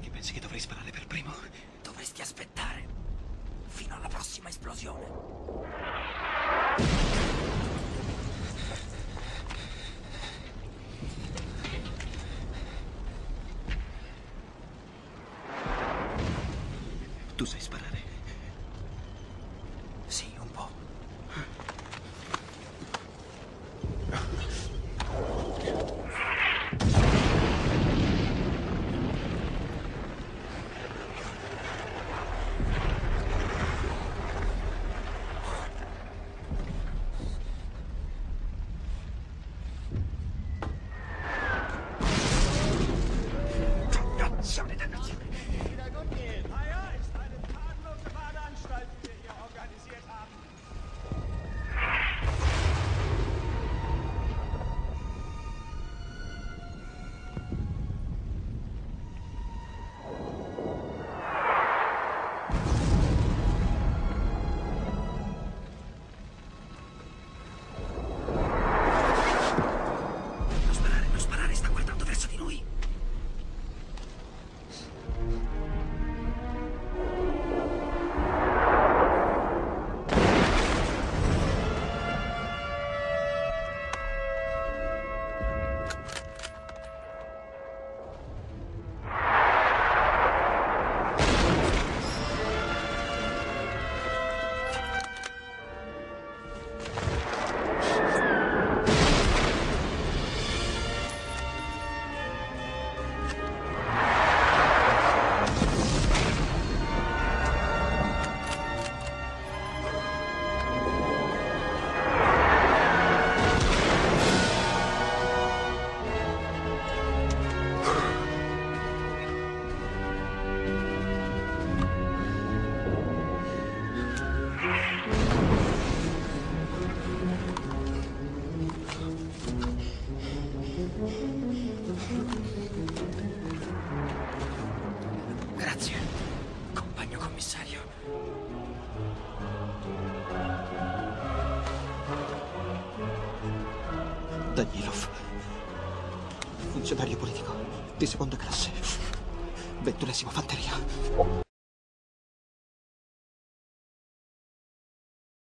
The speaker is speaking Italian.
Chi pensi che dovrei sparare per primo? Dovresti aspettare fino alla prossima esplosione. Tu sai sparare. Danilov. Funzionario politico di seconda classe. Ventunesima fanteria.